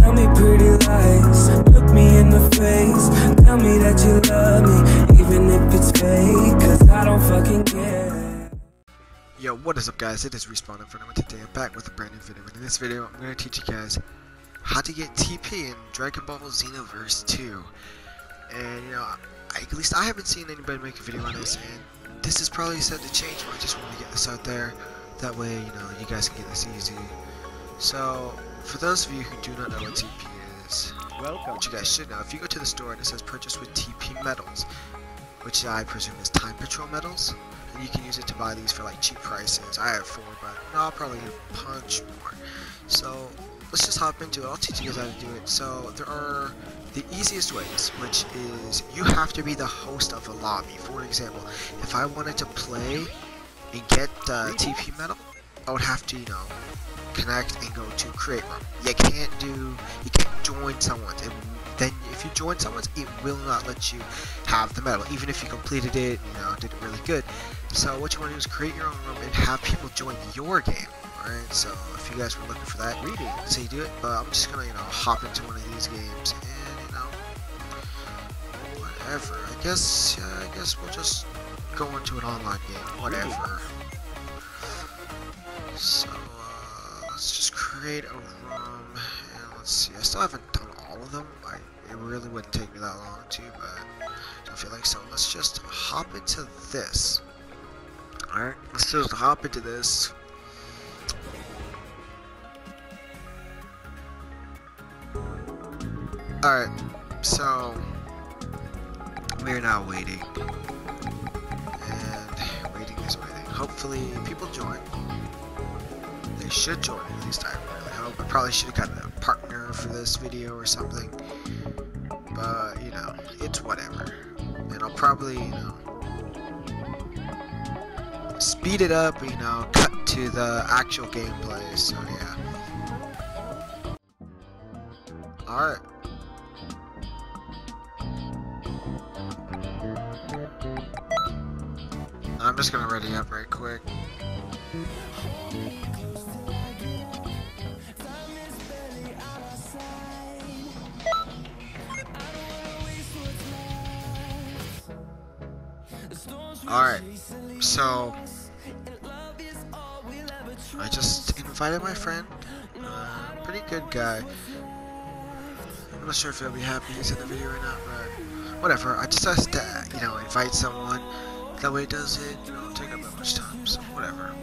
Tell me pretty lies, look me in the face. Tell me that you love me, even if it's fake. Cause I don't fucking care. Yo, what is up guys? It is Respawn Inferno and today I'm back with a brand new video. And in this video, I'm going to teach you guys how to get TP in Dragon Ball Xenoverse 2. And, you know, I, at least I haven't seen anybody make a video on this, and this is probably set to change, but I just want to get this out there. That way, you know, you guys can get this easy. So, for those of you who do not know what TP is, Welcome. which you guys should know, if you go to the store and it says purchase with TP medals, which I presume is time patrol medals, and you can use it to buy these for like cheap prices. I have four, but no, I'll probably need a punch more. So let's just hop into it. I'll teach you guys how to do it. So there are the easiest ways, which is you have to be the host of a lobby. For example, if I wanted to play and get uh, the TP medal, I would have to, you know, connect and go to create room. You can't do, you can't join someone's. It, then if you join someone's, it will not let you have the medal, even if you completed it, you know, did it really good. So what you want to do is create your own room and have people join your game. Alright, so if you guys were looking for that, Reading. so you do it. But I'm just gonna, you know, hop into one of these games and, you know, whatever. I guess, yeah, I guess we'll just go into an online game, whatever. So, uh, let's just create a room, and let's see, I still haven't done all of them, I, it really wouldn't take me that long too, but I don't feel like so. Let's just hop into this. Alright, let's just hop into this. Alright, so, we're now waiting, and waiting is waiting. Hopefully, people join should join at least I really hope. I probably should have gotten a partner for this video or something. But, you know, it's whatever. And I'll probably, you know, speed it up, you know, cut to the actual gameplay, so yeah. Alright. I'm just gonna ready up right quick. Alright, so I just invited my friend, uh, pretty good guy. I'm not sure if he'll be happy he's in the video or not, but whatever. I just has to, you know, invite someone. That way it doesn't, you know, take up that much time, so whatever.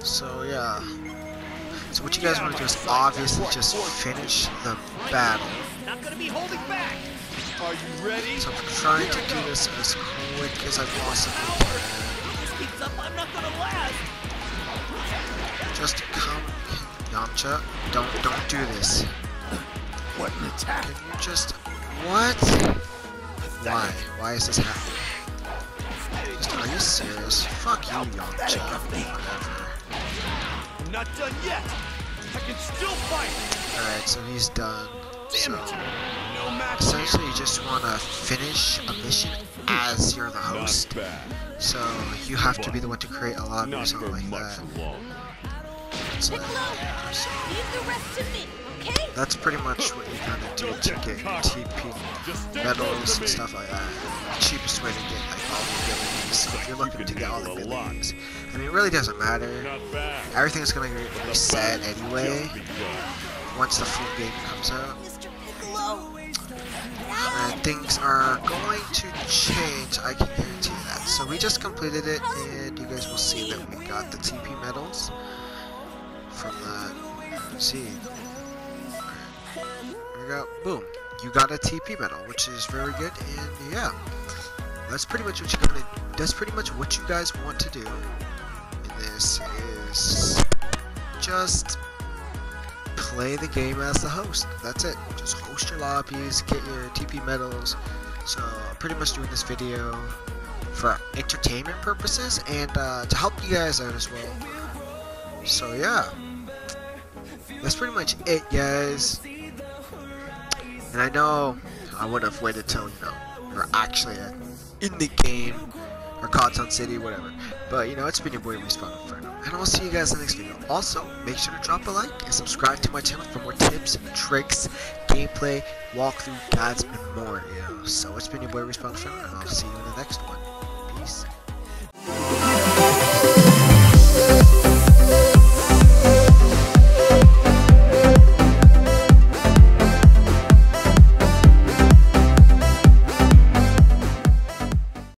So yeah. So what you guys want to do is obviously just finish the battle. Not gonna be holding back. Are you ready? So I'm trying to do this as quick as I possibly can. This keeps up. I'm not gonna last. Just come, Yamcha. Don't don't do this. What an attack! Can you just what? Why? Why is this happening? Just, are you serious? Fuck you, Yamcha. Whatever. I'm not done yet. I can still fight. Alright, so he's done. So Damn it. No match. essentially, you just want to finish a mission as you're the host. So you have to be the one to create a lobby or something like that. So, Piccolo, so leave the rest to me, okay? that's pretty much what you kind of do to get your TP medals and stuff like that. The cheapest way to get like all the abilities if you're looking to get all the handle abilities. I mean, it really doesn't matter. Everything's gonna be reset anyway once the full game comes out. And things are going to change, I can guarantee you that. So we just completed it, and you guys will see that we got the TP medals from the... See, we go. Boom, you got a TP medal, which is very good. And yeah, that's pretty much what you're gonna. That's pretty much what you guys want to do. And this is just play the game as the host. That's it. Just host your lobbies, get your TP medals. So I'm pretty much doing this video for entertainment purposes and uh, to help you guys out as well. So yeah, that's pretty much it, guys. And I know I would have waited till you know you're actually in the game or Conton City, whatever. But you know, it's been your boy Respawn Inferno, and I'll see you guys in the next video. Also, make sure to drop a like and subscribe to my channel for more tips, tricks, gameplay, walkthrough, guides, and more. You know, so it's been your boy Respawn Inferno, and I'll see you in the next one. Peace.